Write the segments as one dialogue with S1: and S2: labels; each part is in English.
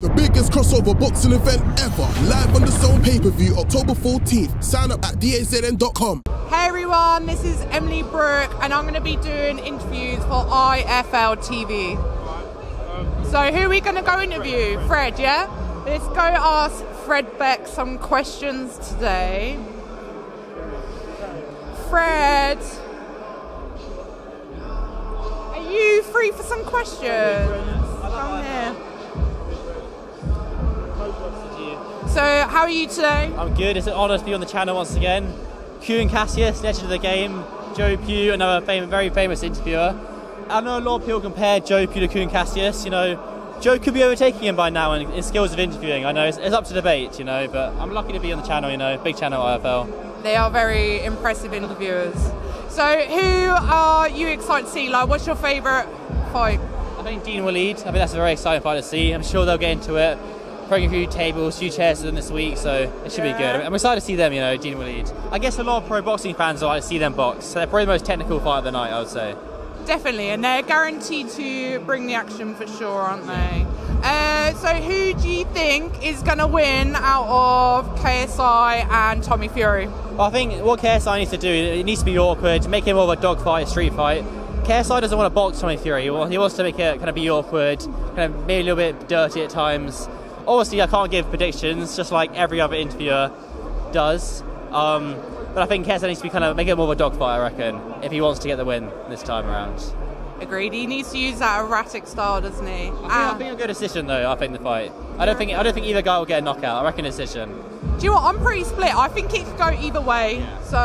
S1: The biggest crossover boxing event ever. Live on DAZN pay per view October 14th. Sign up at dazn.com.
S2: Hey everyone, this is Emily Brooke, and I'm going to be doing interviews for IFL TV. So, who are we going to go interview? Fred, yeah? Let's go ask Fred Beck some questions today. Fred, are you free for some questions? How are you today?
S3: I'm good. It's an honour to be on the channel once again. Kugan Cassius, legend of the game. Joe Pugh, another fam- very famous interviewer. I know a lot of people compare Joe Pugh to Kugan Cassius. You know, Joe could be overtaking him by now in, in skills of interviewing. I know it's, it's up to debate. You know, but I'm lucky to be on the channel. You know, big channel IFL.
S2: They are very impressive interviewers. So, who are you excited to see? Like, what's your favourite fight?
S3: I think Dean will lead. I think that's a very exciting fight to see. I'm sure they'll get into it. A few tables, a few chairs for them this week, so it should
S2: Yeah.
S3: be good. I'm excited to see them. You know, Dean will lead. I guess a lot of pro boxing fans like to see them box. So they're probably the most technical fight of the night. I would say.
S2: Definitely, and they're guaranteed to bring the action for sure, aren't they? Uh, so, who do you think is going to win out of KSI and Tommy Fury?
S3: Well, I think what KSI needs to do, it needs to be awkward, make it more of a dogfight, a street fight. KSI doesn't want to box Tommy Fury. He he wants to make it kind of be awkward, kind of maybe a little bit dirty at times. Obviously, I can't give predictions, just like every other interviewer does. Um, but I think KSI needs to be kind of make it more of a dogfight. I reckon, if he wants to get the win this time around.
S2: Agreed. He needs to use that erratic style, doesn't he?
S3: I think,
S2: Ah,
S3: I think a good decision though. I think the fight. I don't think I don't think either guy will get a knockout. I reckon a decision.
S2: do you know what? I'm pretty split. I think it could go either way. So,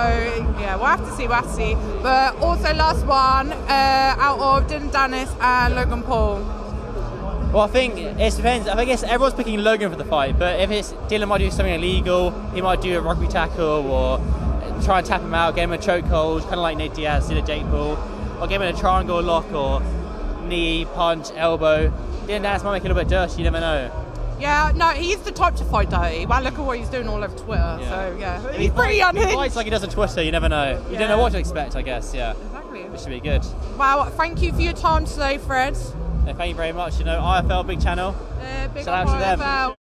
S2: yeah, we'll have to see. We'll have to see. But also, last one uh, out of Dillon Danis and Logan Paul.
S3: Well, I think it depends. I guess everyone's picking Logan for the fight, but if it's Dillon might do something illegal, he might do a rugby tackle or try and tap him out, get him a chokehold, kind of like Nate Diaz did at Jake Paul, or get him in a triangle lock or knee, punch, elbow. Dillon Danis might make it a little bit dirty. You never know.
S2: Yeah, no, he's the type to fight dirty. Well, look at what he's doing all over Twitter. So, yeah, he's
S3: he
S2: pretty
S3: fights- if he
S2: unhinged.
S3: fights like he does on Twitter. You never know. You
S2: Yeah.
S3: don't know what to expect. I guess. Yeah.
S2: Exactly.
S3: It should be good.
S2: Wow, thank you for your time today, Fred.
S3: Thank you very much. You know, IFL big channel.
S2: Uh, big
S3: Shout out to them.
S2: IFL.